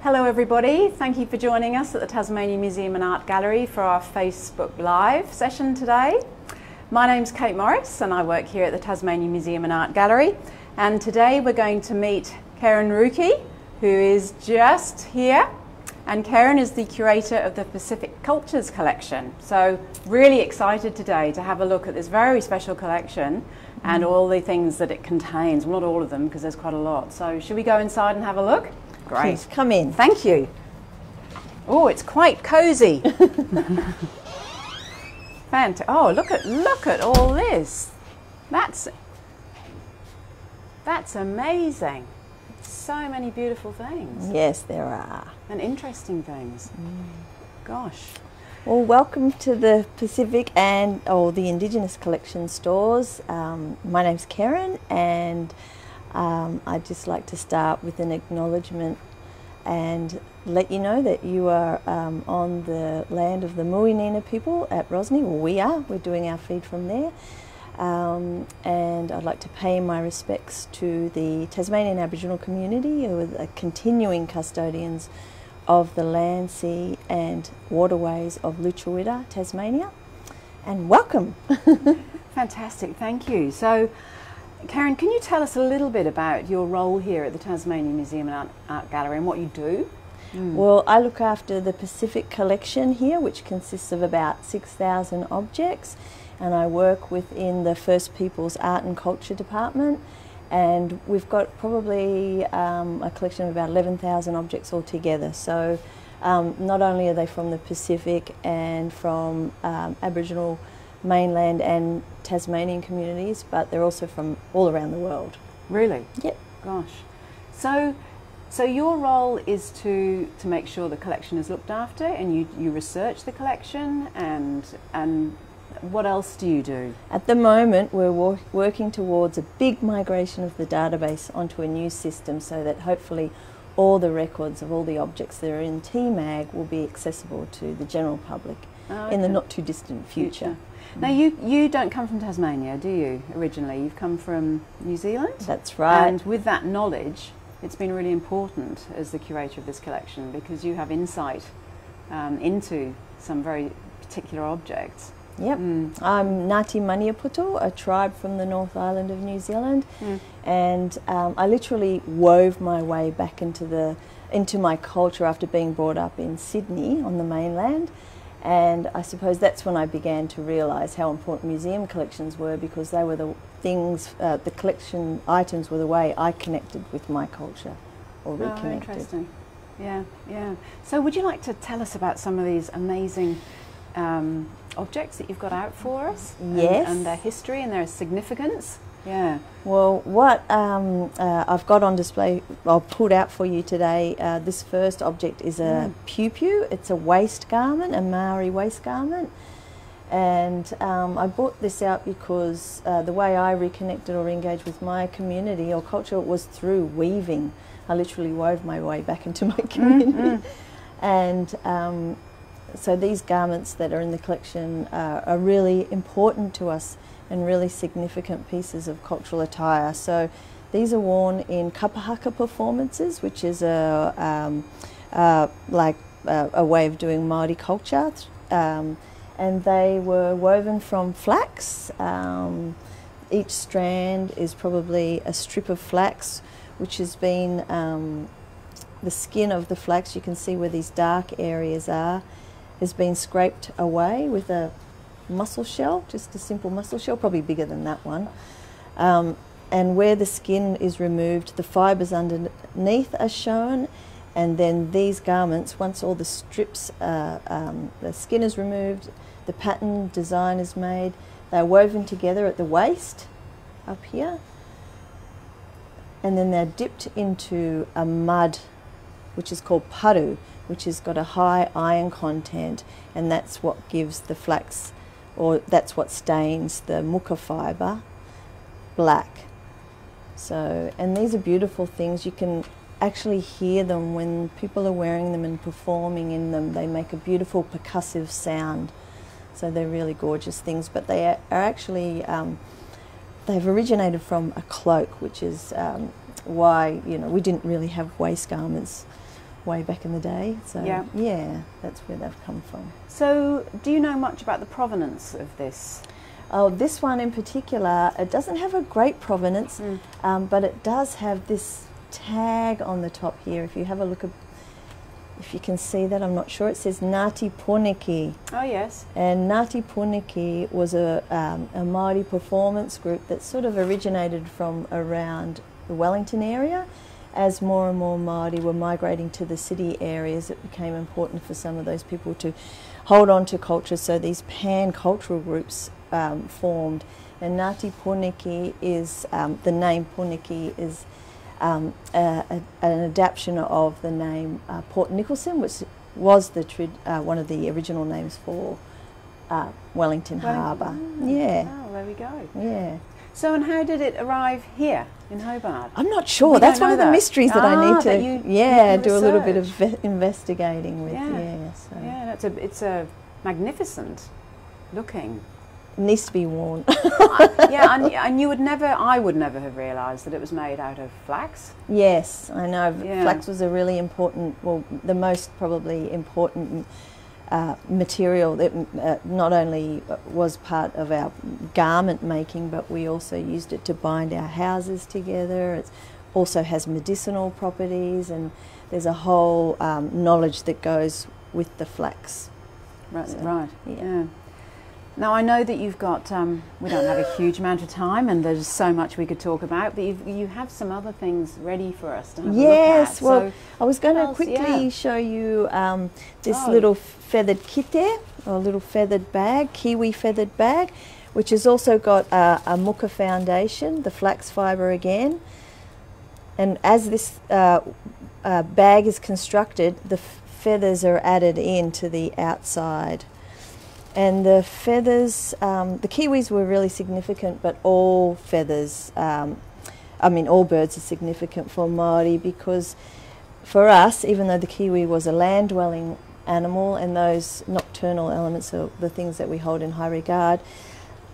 Hello, everybody. Thank you for joining us at the Tasmania Museum and Art Gallery for our Facebook Live session today. My name's Kate Morris, and I work here at the Tasmania Museum and Art Gallery. And today we're going to meet Keren Ruki, who is just here. And Keren is the curator of the Pacific Cultures Collection. So, really excited today to have a look at this very special collection and mm-hmm. all the things that it contains. Well, not all of them, because there's quite a lot. So, should we go inside and have a look? Great. Please come in. Thank you. Oh, it's quite cosy. Fantastic. Oh, look at look at all this. That's that's amazing. So many beautiful things Yes, there are. and interesting things. Gosh. Well, welcome to the Pacific and or the Indigenous Collection stores. Um, my name's Keren, and um, I'd just like to start with an acknowledgement and let you know that you are um, on the land of the Muwinina people at Rosny. Well, we are. We're doing our feed from there. Um, and I'd like to pay my respects to the Tasmanian Aboriginal community who are the continuing custodians of the land, sea, and waterways of Lutruwita, Tasmania. And welcome. Fantastic. Thank you. So Keren, can you tell us a little bit about your role here at the Tasmania Museum and Art, Art Gallery and what you do? Well, I look after the Pacific collection here, which consists of about 6,000 objects, and I work within the First Peoples Art and Culture Department. And we've got probably um, a collection of about 11,000 objects altogether. So, um, not only are they from the Pacific and from um, Aboriginal mainland and Tasmanian communities, but they're also from all around the world. Really? Yep. Gosh. So, so your role is to, to make sure the collection is looked after, and you, you research the collection, and and what else do you do? At the moment, we're wo- working towards a big migration of the database onto a new system so that hopefully all the records of all the objects that are in TMAG will be accessible to the general public Oh, in the not too distant future. Now you you don't come from Tasmania, do you? Originally, you've come from New Zealand. That's right. And with that knowledge, it's been really important as the curator of this collection because you have insight um, into some very particular objects. Yep. Mm. I'm Ngati Maniapoto, a tribe from the North Island of New Zealand, Mm. and um, I literally wove my way back into the into my culture after being brought up in Sydney on the mainland. And I suppose that's when I began to realise how important museum collections were because they were the things, uh, the collection items were the way I connected with my culture or Oh, reconnected. interesting. Yeah, yeah. So, would you like to tell us about some of these amazing um, objects that you've got out for us? And- And, their history and their significance? Yeah. Well, what um, uh, I've got on display, I'll put out for you today. Uh, this first object is a Mm. piupiu. It's a waist garment, a Maori waist garment. And um, I brought this out because uh, the way I reconnected or engaged with my community or culture was through weaving. I literally wove my way back into my community. And um, so these garments that are in the collection uh, are really important to us and really significant pieces of cultural attire. So these are worn in kapahaka performances, which is a um, uh, like uh, a way of doing Maori culture, um, and they were woven from flax. Um, each strand is probably a strip of flax, which has been um, the skin of the flax. You can see where these dark areas are has been scraped away with a mussel shell, just a simple mussel shell, probably bigger than that one. Um, and where the skin is removed, the fibres underneath are shown, and then these garments, once all the strips, um, the skin is removed, the pattern design is made, they're woven together at the waist up here, and then they're dipped into a mud which is called paru, which has got a high iron content, and that's what gives the flax, or that's what stains the muka fibre black. So, and these are beautiful things. You can actually hear them when people are wearing them and performing in them. They make a beautiful percussive sound. So they're really gorgeous things, but they are actually um, they've originated from a cloak, which is um, why you know we didn't really have waist garments way back in the day. So Yeah. yeah, that's where they've come from. So, do you know much about the provenance of this? Oh, this one in particular, it doesn't have a great provenance, Mm. um, but it does have this tag on the top here. If you have a look at, if you can see that, I'm not sure. It says Ngāti Pōneke. Oh, yes. And Ngāti Pōneke was a, um, a Māori performance group that sort of originated from around the Wellington area. As more and more Māori were migrating to the city areas, it became important for some of those people to hold on to culture. So these pan-cultural groups um, formed. And Ngāti Pōneke is, um, the name Pōneke is um, a, a, an adaptation of the name uh, Port Nicholson, which was the uh, one of the original names for uh, Wellington, Wellington. Harbour. Ah, Yeah, Oh, there we go. yeah. So, and how did it arrive here in Hobart? I'm not sure. We That's one of know the that. mysteries that I Ah, need to, you- yeah, do a little bit of ve- investigating with. Yeah. Yeah, so Yeah, that's a, it's a magnificent looking. it needs to be worn. yeah, and, and you would never, I would never have realised that it was made out of flax. yes, I know. Yeah. Flax was a really important, well, the most probably important uh, material that uh, not only was part of our garment making, but we also used it to bind our houses together. It also has medicinal properties, and there's a whole um, knowledge that goes with the flax. Right, So, right. yeah. Yeah. Now I know that you've got. Um, we don't have a huge amount of time, and there's so much we could talk about. But you've, you have some other things ready for us to have Yes, a look at. well, I was going to quickly yeah. show you um, this Oh. little feathered kite, or little feathered bag, kiwi feathered bag, which has also got a, a muka foundation, the flax fibre again. And as this uh, uh, bag is constructed, the f- feathers are added in to the outside. And the feathers, um, the kiwis were really significant, but all feathers, um, I mean, all birds are significant for Māori because for us, even though the kiwi was a land dwelling animal and those nocturnal elements are the things that we hold in high regard,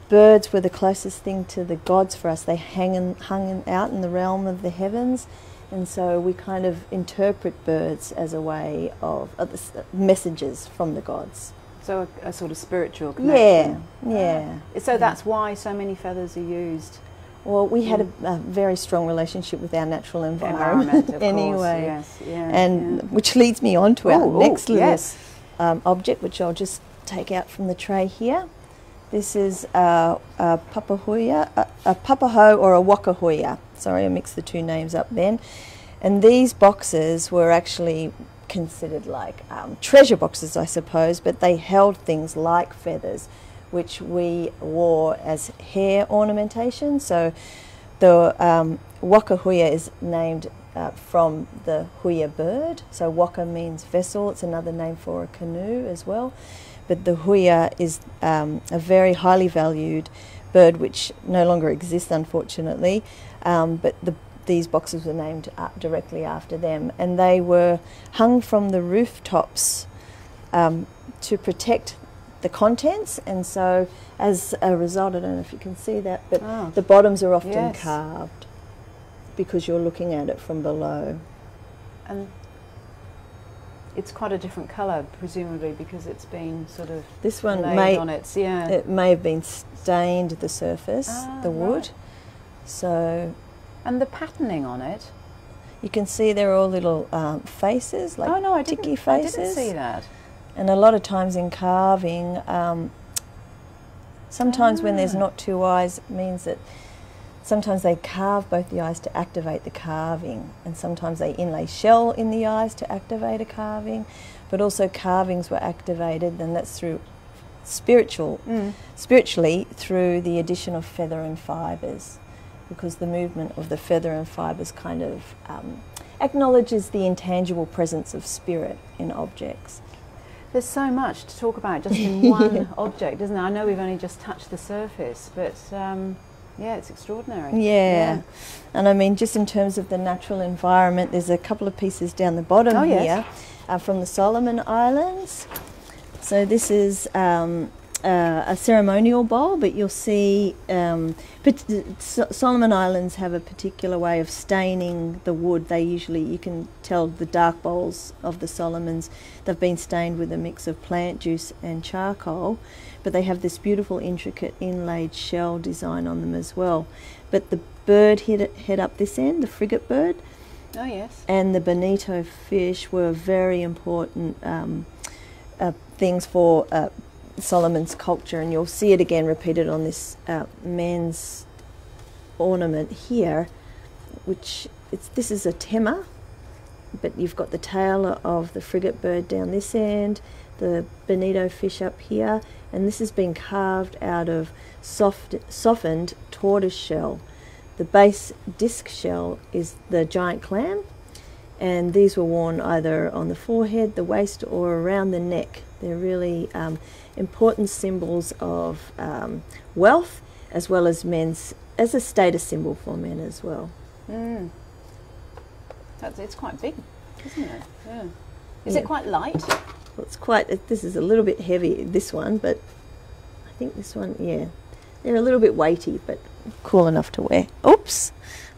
birds were the closest thing to the gods for us. They hang in, hung in, out in the realm of the heavens. And so we kind of interpret birds as a way of uh, messages from the gods. So a, a sort of spiritual Yeah, connection. yeah. So that's why so many feathers are used. Well, we had a, a very strong relationship with our natural Environment, environment, anyway, course. Yes. Yeah. and yeah. which leads me on to our Ooh, ooh, next little yes. um, object, which I'll just take out from the tray here. This is a, a papahuia, a, a papaho or a wakahuia. Sorry, I mixed the two names up then. And these boxes were actually considered like um, treasure boxes, I suppose, but they held things like feathers, which we wore as hair ornamentation. So the um, waka huia is named uh, from the huia bird. So waka means vessel. It's another name for a canoe as well. But the huia is um, a very highly valued bird which no longer exists, unfortunately. Um, but the these boxes were named directly after them, and they were hung from the rooftops um, to protect the contents. And so, as a result, I don't know if you can see that, but Ah. the bottoms are often Yes. carved because you're looking at it from below. And it's quite a different colour, presumably, because it's been sort of This one may on its yeah. it may have been stained the surface, Ah, the wood. right. So and the patterning on it. you can see they're all little um, faces, like oh no, I didn't. ticky I didn't see that. And a lot of times in carving, um, sometimes when there's Ah. not two eyes, it means that sometimes they carve both the eyes to activate the carving, and sometimes they inlay shell in the eyes to activate a carving. But also carvings were activated, and that's through spiritual, Mm. spiritually through the addition of feather and fibres, because the movement of the feather and fibres kind of um, acknowledges the intangible presence of spirit in objects. There's so much to talk about just in one object, isn't there? I know we've only just touched the surface, but um, yeah, it's extraordinary. Yeah. And I mean, just in terms of the natural environment, there's a couple of pieces down the bottom Oh, yes. here uh, from the Solomon Islands. So this is um, uh, a ceremonial bowl, but you'll see um, but Solomon Islands have a particular way of staining the wood. They usually, you can tell the dark bowls of the Solomons, they've been stained with a mix of plant juice and charcoal, but they have this beautiful, intricate inlaid shell design on them as well. But the bird head, head up this end, the frigate bird, oh yes, and the bonito fish were very important um, uh, things for uh, Solomon's culture, and you'll see it again repeated on this uh, man's ornament here, which this is a tema, but you've got the tail of the frigate bird down this end, the bonito fish up here, and this has been carved out of soft, softened tortoise shell. The base disc shell is the giant clam, and these were worn either on the forehead, the waist, or around the neck. They're really um, important symbols of um, wealth as well as men's, as a status symbol for men as well. Mm. That's, it's quite big, isn't it? Yeah. Is yeah. it quite light? Well, it's quite, this is a little bit heavy, this one, but I think this one, yeah. They're a little bit weighty, but cool enough to wear. Oops,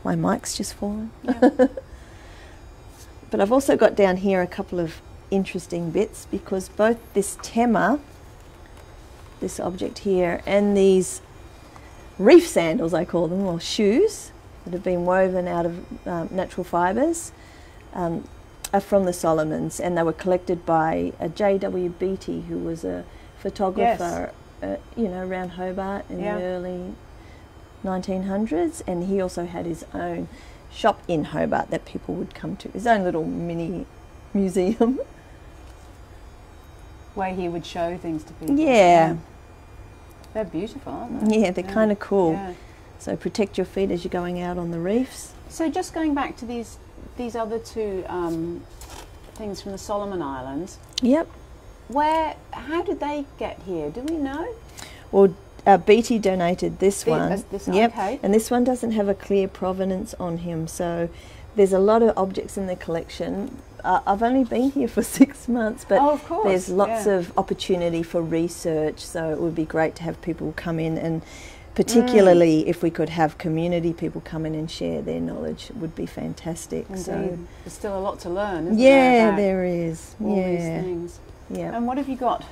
my mic's just fallen. Yeah. but I've also got down here a couple of interesting bits because both this tema this object here, and these reef sandals, I call them, or shoes that have been woven out of um, natural fibres, um, are from the Solomons, and they were collected by a J.W. Beattie, who was a photographer, yes. uh, you know, around Hobart in yeah. the early 1900s, and he also had his own shop in Hobart that people would come to, his own little mini museum. way he would show things to people. Yeah. yeah. They're beautiful, aren't they? Yeah, they're yeah. kind of cool. Yeah. So protect your feet as you're going out on the reefs. So just going back to these these other two um, things from the Solomon Islands. Yep. Where? How did they get here? Do we know? Well, uh, Beattie donated this Be one. This, yep. Okay. And this one doesn't have a clear provenance on him, so there's a lot of objects in the collection uh, I've only been here for six months, but oh, there's lots yeah. of opportunity for research. So it would be great to have people come in and particularly mm. if we could have community people come in and share their knowledge would be fantastic Indeed. so there's still a lot to learn yeah there, there is all yeah. these things yeah and what have you got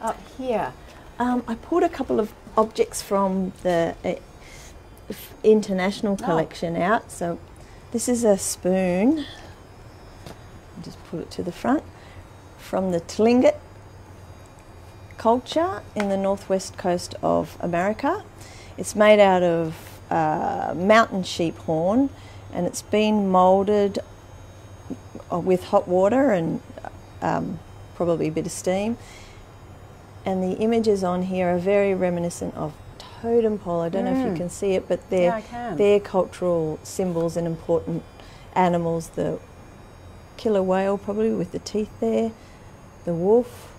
up here um, I pulled a couple of objects from the uh, international oh. collection oh. out so this is a spoon just put it to the front, from the Tlingit culture in the northwest coast of America. It's made out of uh, mountain sheep horn and it's been moulded uh, with hot water and um, probably a bit of steam. And the images on here are very reminiscent of totem pole. I don't mm. know if you mm. can see it, but they're, yeah, they're cultural symbols and important animals. The killer whale probably with the teeth there, the wolf.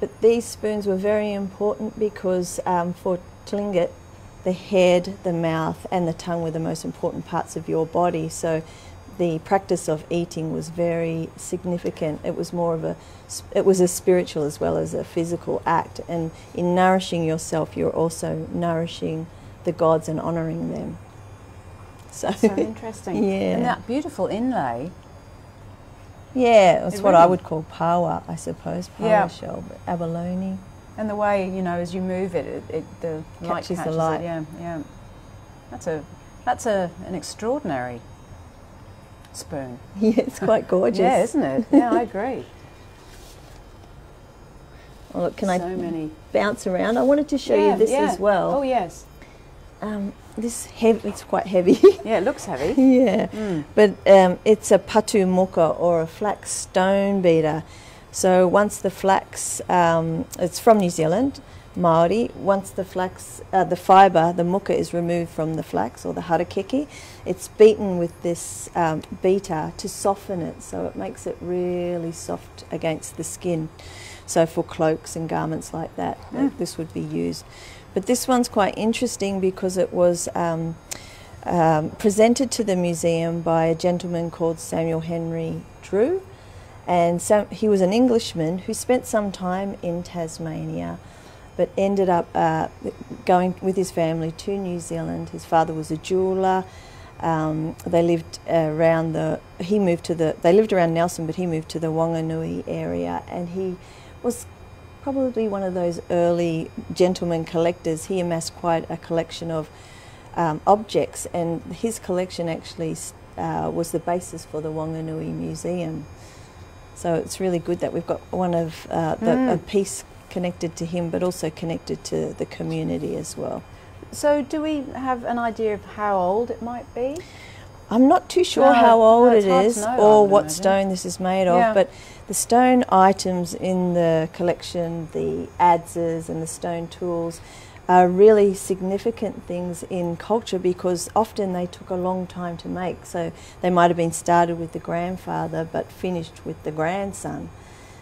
But these spoons were very important because um, for Tlingit, the head, the mouth, and the tongue were the most important parts of your body. So the practice of eating was very significant. It was more of a, it was a spiritual as well as a physical act. And in nourishing yourself, you're also nourishing the gods and honouring them. So, so interesting. Yeah. And that beautiful inlay yeah, it's it what really I would call power, I suppose. power yeah. shell, but abalone. And the way you know, as you move it, it, it the catches light catches the light. It. Yeah, yeah. That's a that's a an extraordinary spoon. Yeah, it's quite gorgeous. yeah, isn't it? Yeah, I agree. Well, look, can so I many. bounce around? I wanted to show yeah, you this yeah. as well. Oh yes. Um, this heavy, it's quite heavy. yeah, it looks heavy. yeah, mm. but um, it's a patu muka or a flax stone beater. So once the flax, um, it's from New Zealand, Maori. Once the flax, uh, the fibre, the muka is removed from the flax or the harakeke, it's beaten with this um, beater to soften it, so it makes it really soft against the skin. So for cloaks and garments like that, mm. this would be used. But this one's quite interesting because it was um, um, presented to the museum by a gentleman called Samuel Henry Drew. And so he was an Englishman who spent some time in Tasmania, but ended up uh, going with his family to New Zealand. His father was a jeweller. Um, they lived around the. He moved to the. They lived around Nelson, but he moved to the Wanganui area, and he was probably one of those early gentleman collectors. He amassed quite a collection of um, objects, and his collection actually uh, was the basis for the Wanganui Museum. So it's really good that we've got one of uh, the, mm. a piece connected to him, but also connected to the community as well. So, do we have an idea of how old it might be? I'm not too sure no, how old no, it is or what stone this is made of, yeah. but the stone items in the collection, the adzes and the stone tools, are really significant things in culture because often they took a long time to make. So they might have been started with the grandfather but finished with the grandson.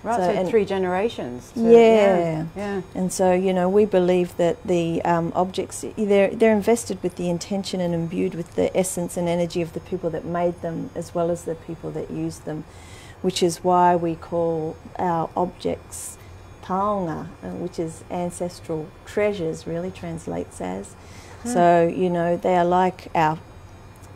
Right, so, so three generations. Yeah, yeah, yeah, And so you know we believe that the um, objects they're they're invested with the intention and imbued with the essence and energy of the people that made them as well as the people that used them, which is why we call our objects taonga, uh, which is ancestral treasures. Really translates as. Hmm. So you know they are like our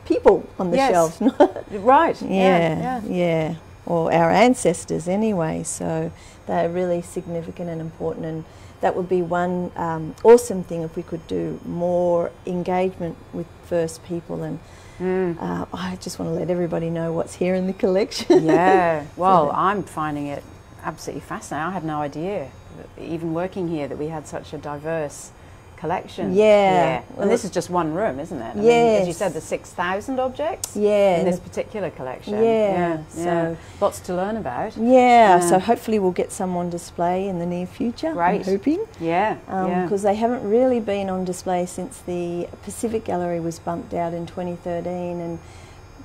people on the yes. shelves. right. Yeah, yeah. yeah or our ancestors anyway. So they're really significant and important, and that would be one um, awesome thing if we could do more engagement with First People and. Mm. Uh, I just want to let everybody know what's here in the collection. Yeah, well, I'm finding it absolutely fascinating. I had no idea, even working here, that we had such a diverse collection. Yeah. yeah. Well, and this is just one room, isn't it? Yeah. As you said, the 6,000 objects yeah. in this particular collection. Yeah. yeah. So yeah. lots to learn about. Yeah. So hopefully we'll get some on display in the near future. Great. I'm hoping. Yeah. Because um, they haven't really been on display since the Pacific Gallery was bumped out in 2013 and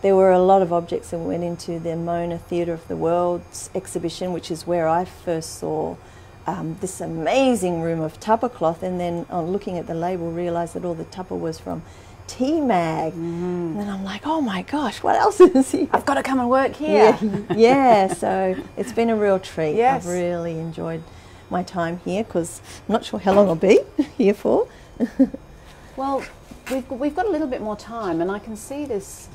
there were a lot of objects that went into the Mona Theatre of the World's exhibition, which is where I first saw um, this amazing room of tapa cloth, and then on looking at the label, realised that all the tapa was from T-Mag. Mm. And then I'm like, oh my gosh, what else is here? I've got to come and work here. Yeah, yeah so it's been a real treat. Yes. I've really enjoyed my time here because I'm not sure how long I'll be here for. well, we've, we've got a little bit more time, and I can see this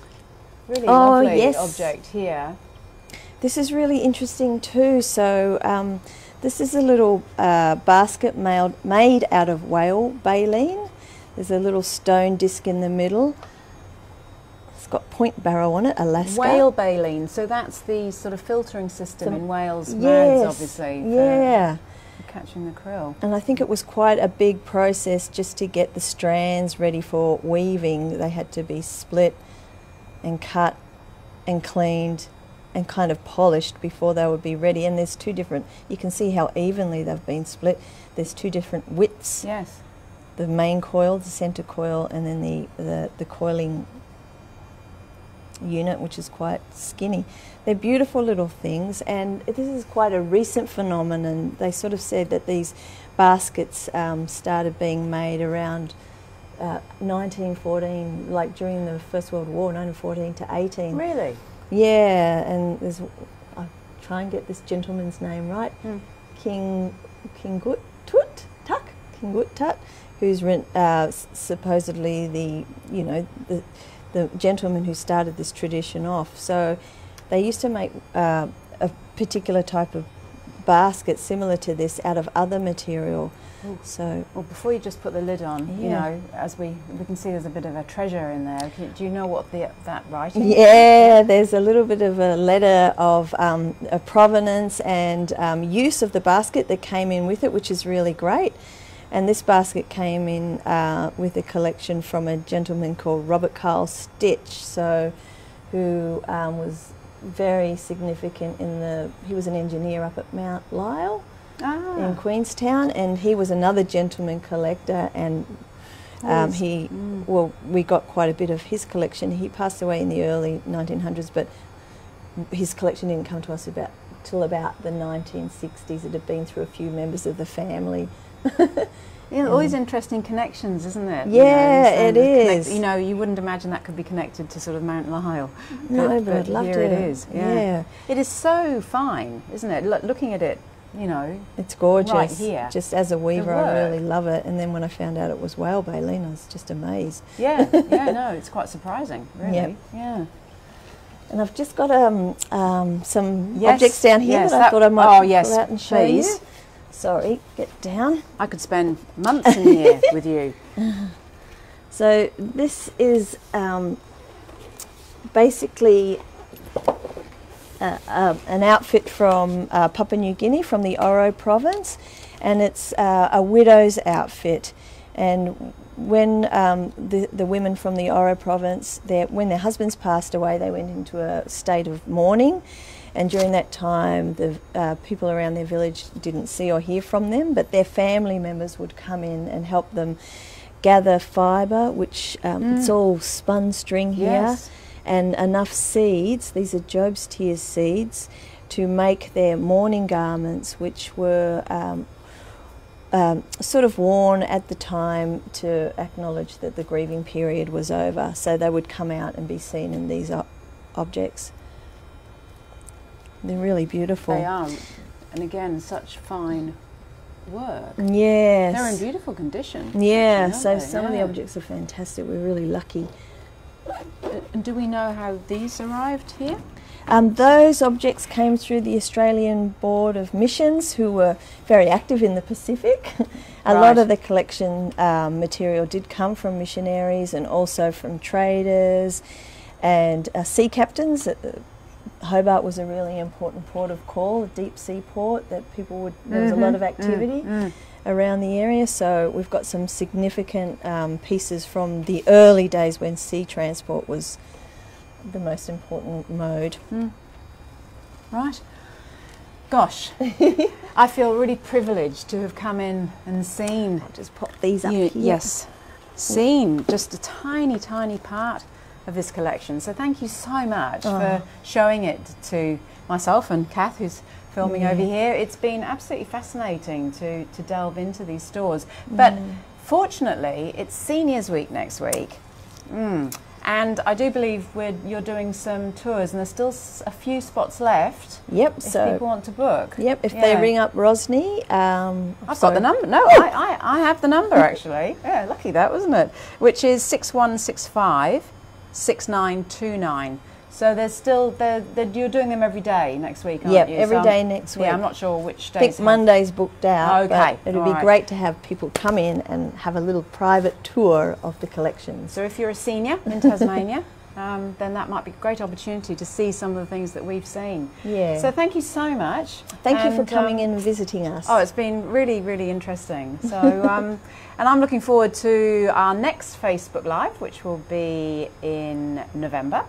really oh, lovely yes. object here. This is really interesting too. So, um, this is a little uh, basket made, made out of whale baleen. There's a little stone disc in the middle. It's got point barrow on it, Alaska. Whale baleen, so that's the sort of filtering system in whales' yes, mouths, obviously. yeah. catching the krill. And I think it was quite a big process just to get the strands ready for weaving. They had to be split and cut and cleaned and kind of polished before they would be ready. And there's two different, you can see how evenly they've been split. There's two different widths. Yes. The main coil, the center coil, and then the, the, the coiling unit, which is quite skinny. They're beautiful little things, and this is quite a recent phenomenon. They sort of said that these baskets um, started being made around uh, 1914, like during the First World War, 1914 to 18. Really? Yeah, and there's I try and get this gentleman's name right, mm. King King Gut Tut Tuck King Gut Tut, who's uh, supposedly the you know the the gentleman who started this tradition off. So they used to make uh, a particular type of basket similar to this out of other material. So, well, before you just put the lid on, yeah. you know, as we we can see, there's a bit of a treasure in there. Do you know what the that writing? Yeah, there's a little bit of a letter of um, a provenance and um, use of the basket that came in with it, which is really great. And this basket came in uh, with a collection from a gentleman called Robert Carl Sticht, so who um, was very significant in the. He was an engineer up at Mount Lyell ah. in Queenstown, and he was another gentleman collector, and um, he mm. well, we got quite a bit of his collection. He passed away in the early 1900s, but his collection didn't come to us about till about the 1960s. It had been through a few members of the family Yeah, all these interesting connections, isn't it? Yeah, you know, it connect- You know, you wouldn't imagine that could be connected to sort of Mount Lyell. No, but I'd love here to. it is. Yeah. yeah. It is so fine, isn't it? Look, looking at it, you know, It's gorgeous. Right here. Just as a weaver, I really love it. And then when I found out it was whale baleen, I was just amazed. yeah, yeah, no, it's quite surprising, really. Yep. Yeah. And I've just got um, um, some Yes, objects down here yes, that, I thought I might oh, yes, pull out and show please. you. Sorry, get down. I could spend months in here with you. So this is um, basically uh, uh, an outfit from uh, Papua New Guinea, from the Oro province, and it's uh, a widow's outfit. And when um, the, the women from the Oro province, their, when their husbands passed away, they went into a state of mourning. And during that time, the uh, people around their village didn't see or hear from them, but their family members would come in and help them gather fibre, which um, it's all spun string here Yes. And enough seeds, these are Job's tears seeds, to make their mourning garments, which were um, um, sort of worn at the time to acknowledge that the grieving period was over. So they would come out and be seen in these o- objects. They're really beautiful. They are. And again, such fine work. Yes. They're in beautiful condition. yeah, actually, so some of the objects are fantastic. We're really lucky. And do we know how these arrived here? Um, those objects came through the Australian Board of Missions, who were very active in the Pacific. A lot of the collection um, material did come from missionaries and also from traders and uh, sea captains. Uh, Hobart was a really important port of call, a deep sea port that people would. There was a lot of activity Mm, around the area, so we've got some significant um, pieces from the early days when sea transport was the most important mode. mm. Right. Gosh, I feel really privileged to have come in and seen I'll just pop these up you, here. yes, seen just a tiny, tiny part of this collection. So thank you so much Oh. for showing it to myself and Kath, who's filming over here. It's been absolutely fascinating to, to delve into these stores. But Mm. fortunately, it's Seniors Week next week. Mm. And I do believe we're, you're doing some tours, and there's still a few spots left Yep. if So. people want to book. Yep. If Yeah. they ring up Rosny, um, I've got the number. No, I, I, I have the number actually. Yeah, lucky that, wasn't it? Which is 6165 6929. So there's still, they're, they're, you're doing them every day next week, aren't Yep. you? Every So day next week. Yeah, I'm not sure which day. I think Monday's booked out. Okay, it'd be alright. great to have people come in and have a little private tour of the collections. So if you're a senior in Tasmania, um, then that might be a great opportunity to see some of the things that we've seen. Yeah. So thank you so much. Thank you for coming um, in and visiting us. Oh, it's been really, really interesting. So, um, and I'm looking forward to our next Facebook Live, which will be in November.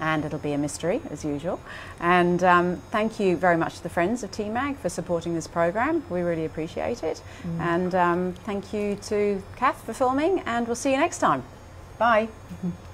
And it'll be a mystery, as usual. And um, thank you very much to the friends of TMAG for supporting this program. We really appreciate it. And um, thank you to Kath for filming, and we'll see you next time. Bye.